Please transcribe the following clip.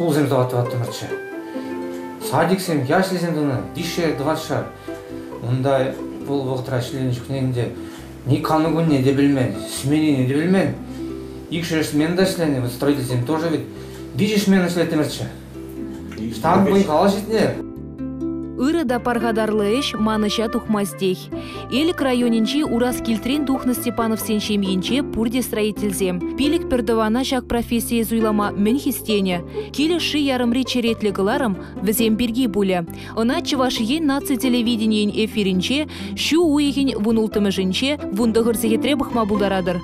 школзем заваттываттымырчы садиксем яшлисем дыны дише дыватша мында бул вогтра членчикнегинде ни канугун не де билмен смени не де билмен смен да шлени строительством тоже ведь. Дижи смен шлетимирчи штанг буй калашитне ыры да паргадарлыш маныча тухмастех. Элик районинчи ураз килтрен тухны Степанов сенчемьенче пурде строительзем. Пилик пердована шак профессия зуйлама мен хистене. Килі ши ярымри черетлі гыларым візем берги буле. Она чывашиен наци телевидениен эфиринче, шу уйхин вунултымы жинче, вундығыр зегетре бұхма булдарадыр.